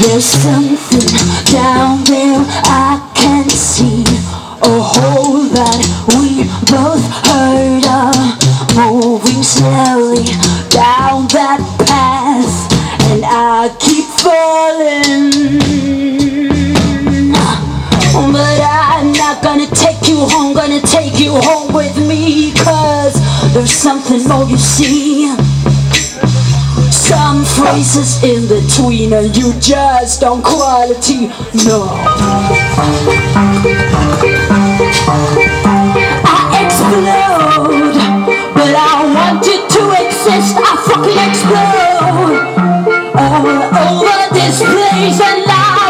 There's something down there I can see. A hole that we both heard of. Moving slowly down that path. And I keep falling. But I'm not gonna take you home with me Cause there's something more you see. Some phrases in between and you just don't quality no I explode but I want you to exist. I fucking explode all over this place and I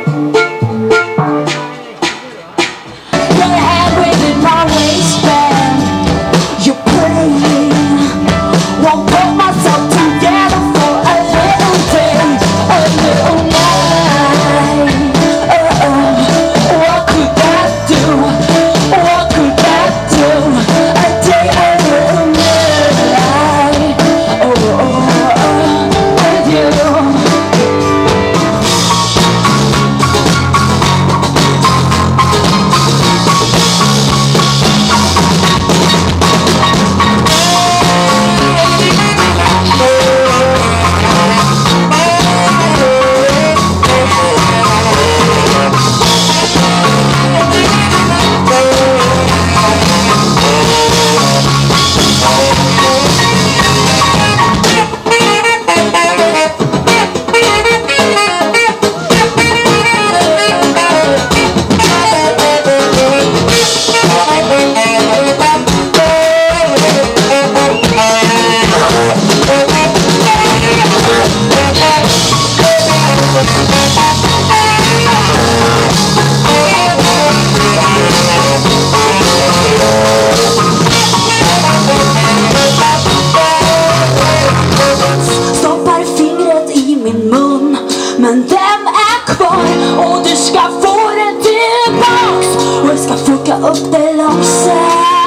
Men den är kvar? Och du ska få den tillbaks. Och jag ska fucka upp det långsamt.